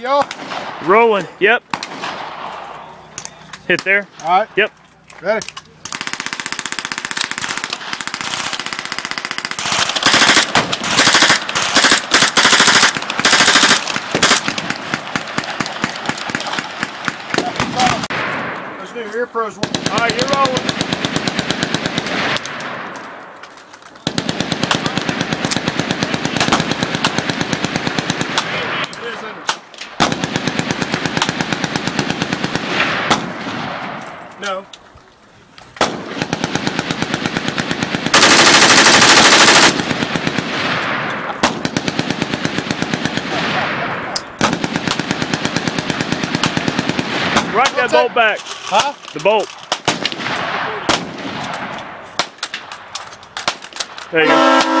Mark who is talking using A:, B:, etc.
A: Yo.
B: Rolling. Yep. Hit there.
A: All right.
B: Yep.
A: Ready. Let's do ear pros.
B: All right, you're rolling.
A: No.
B: Right that bolt back.
A: Huh?
B: The bolt. There you go.